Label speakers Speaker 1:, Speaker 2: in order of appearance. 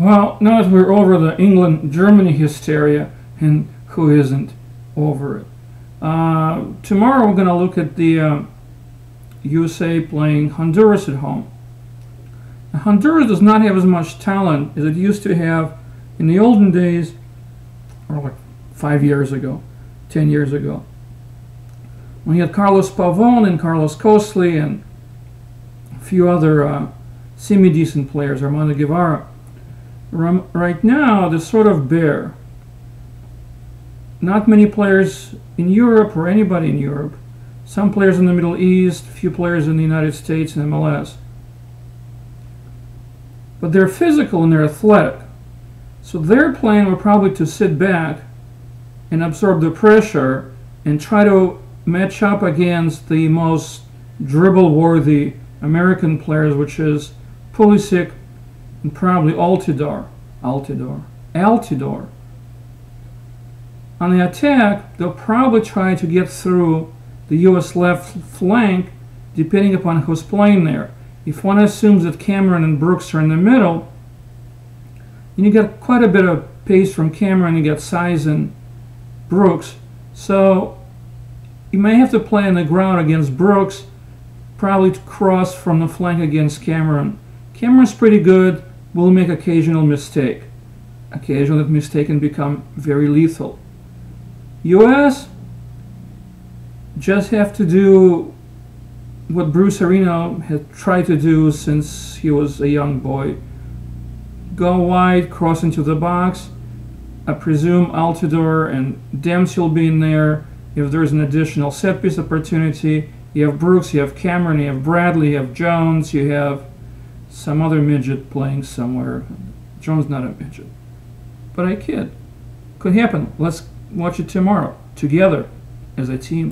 Speaker 1: Well, now that we're over the England Germany hysteria, and who isn't over it? Uh, tomorrow we're going to look at the uh, USA playing Honduras at home. Now, Honduras does not have as much talent as it used to have in the olden days, or like five years ago, ten years ago. When you had Carlos Pavon and Carlos Costly and a few other uh, semi-decent players, Armando Guevara. Right now, they're sort of bare. Not many players in Europe or anybody in Europe. Some players in the Middle East, few players in the United States and MLS. But they're physical and they're athletic. So their plan were probably to sit back and absorb the pressure and try to match up against the most dribble-worthy American players, which is Pulisic and probably Altidore. Altidore. Altidore. On the attack, they'll probably try to get through the U.S. left flank, depending upon who's playing there. If one assumes that Cameron and Brooks are in the middle, and you get quite a bit of pace from Cameron, you get size and Brooks. So you may have to play on the ground against Brooks, probably to cross from the flank against Cameron. Cameron's pretty good, will make occasional mistake. Occasional mistake can become very lethal. US just have to do what Bruce Arena had tried to do since he was a young boy. Go wide, cross into the box. I presume Altidore and Dempsey will be in there, if there's an additional set piece opportunity, you have Brooks, you have Cameron, you have Bradley, you have Jones, you have some other midget playing somewhere. Jones not a midget. But I kid. Could happen. Let's watch it tomorrow, together, as a team.